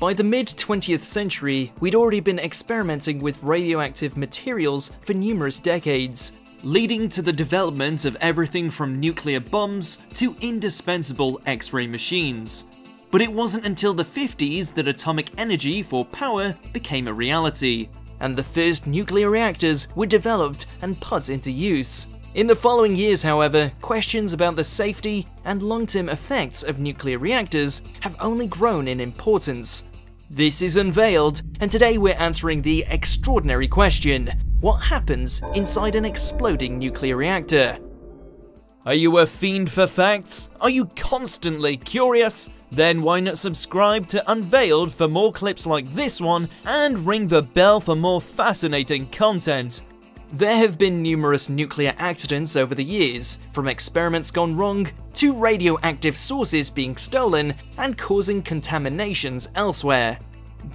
By the mid 20th century, we'd already been experimenting with radioactive materials for numerous decades, leading to the development of everything from nuclear bombs to indispensable X ray machines. But it wasn't until the 50s that atomic energy for power became a reality, and the first nuclear reactors were developed and put into use. In the following years, however, questions about the safety and long-term effects of nuclear reactors have only grown in importance. This is Unveiled, and today we're answering the extraordinary question, what happens inside an exploding nuclear reactor? Are you a fiend for facts? Are you constantly curious? Then why not subscribe to Unveiled for more clips like this one and ring the bell for more fascinating content. There have been numerous nuclear accidents over the years, from experiments gone wrong to radioactive sources being stolen and causing contaminations elsewhere.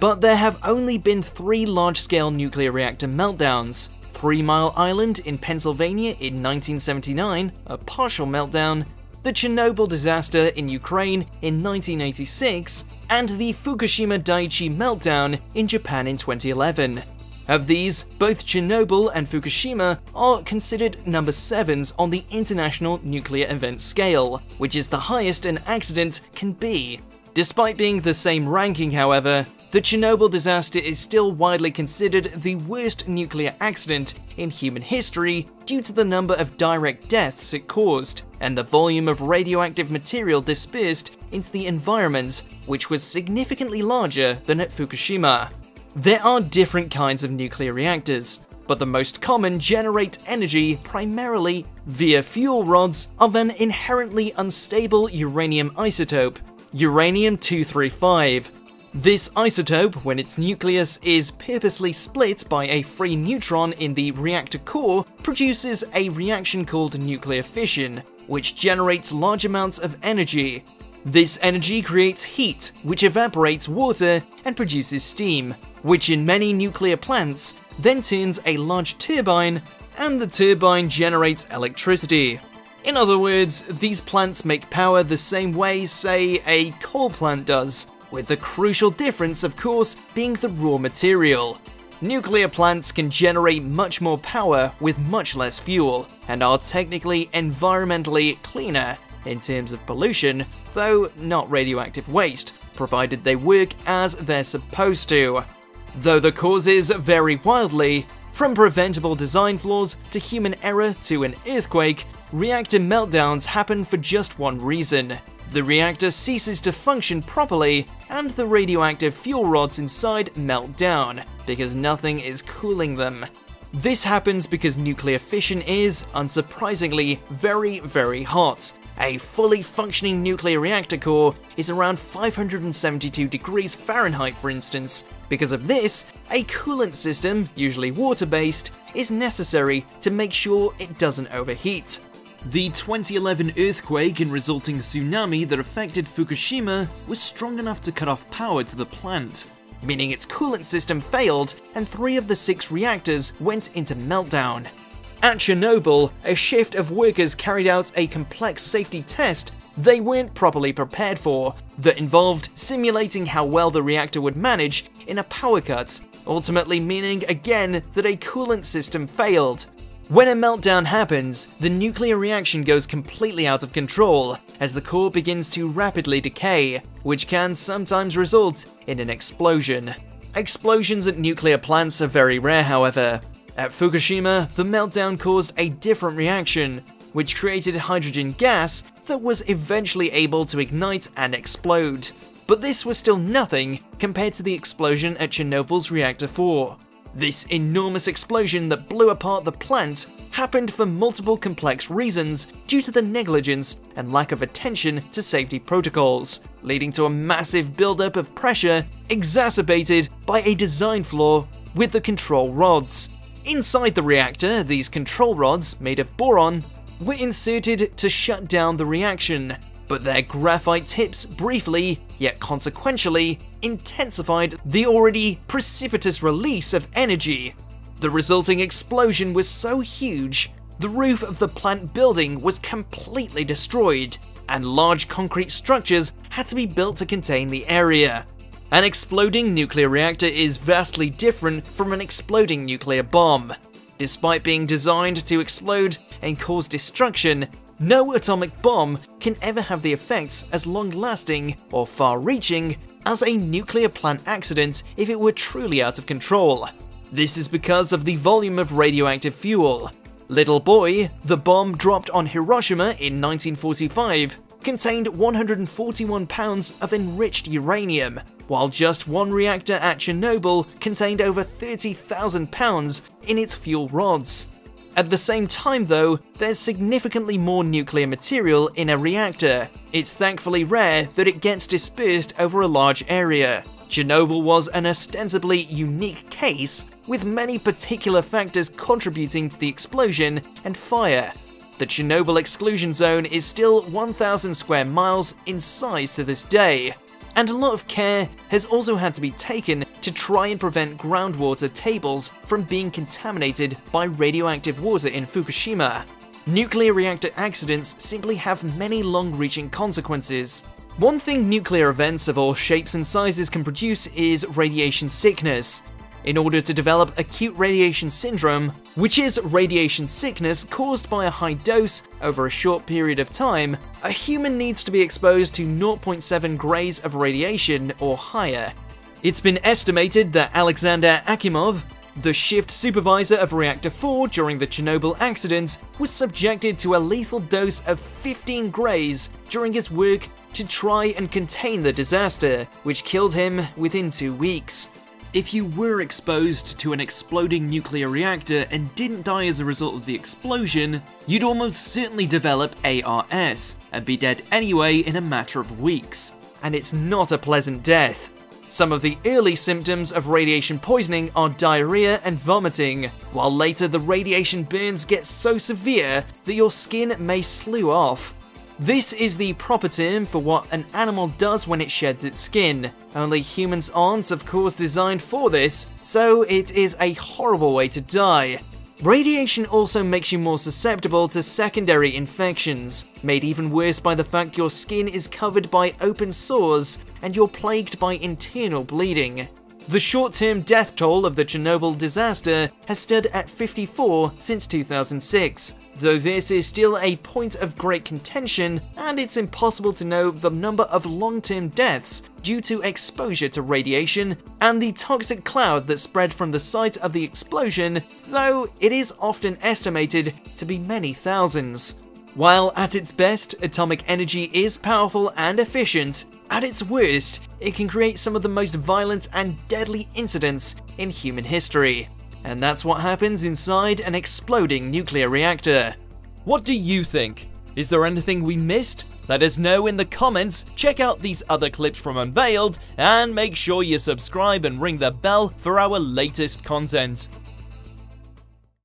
But there have only been three large-scale nuclear reactor meltdowns, Three Mile Island in Pennsylvania in 1979, a partial meltdown, the Chernobyl disaster in Ukraine in 1986, and the Fukushima Daiichi meltdown in Japan in 2011. Of these, both Chernobyl and Fukushima are considered number 7s on the International Nuclear Event Scale, which is the highest an accident can be. Despite being the same ranking, however, the Chernobyl disaster is still widely considered the worst nuclear accident in human history due to the number of direct deaths it caused, and the volume of radioactive material dispersed into the environment, which was significantly larger than at Fukushima. There are different kinds of nuclear reactors, but the most common generate energy primarily via fuel rods of an inherently unstable uranium isotope, uranium-235, this isotope, when its nucleus is purposely split by a free neutron in the reactor core, produces a reaction called nuclear fission, which generates large amounts of energy. This energy creates heat, which evaporates water and produces steam, which in many nuclear plants then turns a large turbine, and the turbine generates electricity. In other words, these plants make power the same way, say, a coal plant does, with the crucial difference, of course, being the raw material. Nuclear plants can generate much more power with much less fuel, and are technically environmentally cleaner in terms of pollution, though not radioactive waste, provided they work as they're supposed to. Though the causes vary wildly, from preventable design flaws to human error to an earthquake, reactor meltdowns happen for just one reason the reactor ceases to function properly, and the radioactive fuel rods inside melt down, because nothing is cooling them. This happens because nuclear fission is, unsurprisingly, very, very hot. A fully functioning nuclear reactor core is around 572 degrees Fahrenheit, for instance. Because of this, a coolant system, usually water-based, is necessary to make sure it doesn't overheat. The 2011 earthquake and resulting tsunami that affected Fukushima was strong enough to cut off power to the plant, meaning its coolant system failed and three of the six reactors went into meltdown. At Chernobyl, a shift of workers carried out a complex safety test they weren't properly prepared for, that involved simulating how well the reactor would manage in a power cut, ultimately meaning again that a coolant system failed. When a meltdown happens, the nuclear reaction goes completely out of control as the core begins to rapidly decay, which can sometimes result in an explosion. Explosions at nuclear plants are very rare, however. At Fukushima, the meltdown caused a different reaction, which created hydrogen gas that was eventually able to ignite and explode. But this was still nothing compared to the explosion at Chernobyl's Reactor 4. This enormous explosion that blew apart the plant happened for multiple complex reasons due to the negligence and lack of attention to safety protocols, leading to a massive buildup of pressure exacerbated by a design flaw with the control rods. Inside the reactor, these control rods, made of boron, were inserted to shut down the reaction, but their graphite tips briefly, yet consequentially, intensified the already precipitous release of energy. The resulting explosion was so huge, the roof of the plant building was completely destroyed, and large concrete structures had to be built to contain the area. An exploding nuclear reactor is vastly different from an exploding nuclear bomb. Despite being designed to explode and cause destruction, no atomic bomb can ever have the effects as long-lasting or far-reaching as a nuclear plant accident if it were truly out of control. This is because of the volume of radioactive fuel. Little Boy, the bomb dropped on Hiroshima in 1945, contained 141 pounds of enriched uranium, while just one reactor at Chernobyl contained over 30,000 pounds in its fuel rods. At the same time though, there's significantly more nuclear material in a reactor. It's thankfully rare that it gets dispersed over a large area. Chernobyl was an ostensibly unique case, with many particular factors contributing to the explosion and fire. The Chernobyl exclusion zone is still 1,000 square miles in size to this day, and a lot of care has also had to be taken to try and prevent groundwater tables from being contaminated by radioactive water in Fukushima. Nuclear reactor accidents simply have many long-reaching consequences. One thing nuclear events of all shapes and sizes can produce is radiation sickness, in order to develop acute radiation syndrome, which is radiation sickness caused by a high dose over a short period of time, a human needs to be exposed to 0.7 grays of radiation or higher. It's been estimated that Alexander Akimov, the shift supervisor of Reactor 4 during the Chernobyl accident, was subjected to a lethal dose of 15 grays during his work to try and contain the disaster, which killed him within two weeks. If you were exposed to an exploding nuclear reactor and didn't die as a result of the explosion, you'd almost certainly develop ARS and be dead anyway in a matter of weeks. And it's not a pleasant death. Some of the early symptoms of radiation poisoning are diarrhea and vomiting, while later the radiation burns get so severe that your skin may slew off. This is the proper term for what an animal does when it sheds its skin. Only humans aren't, of course, designed for this, so it is a horrible way to die. Radiation also makes you more susceptible to secondary infections, made even worse by the fact your skin is covered by open sores and you're plagued by internal bleeding. The short-term death toll of the Chernobyl disaster has stood at 54 since 2006, though this is still a point of great contention and it's impossible to know the number of long-term deaths due to exposure to radiation and the toxic cloud that spread from the site of the explosion, though it is often estimated to be many thousands. While at its best, atomic energy is powerful and efficient, at its worst, it can create some of the most violent and deadly incidents in human history. And that's what happens inside an exploding nuclear reactor. What do you think? Is there anything we missed? Let us know in the comments, check out these other clips from Unveiled, and make sure you subscribe and ring the bell for our latest content.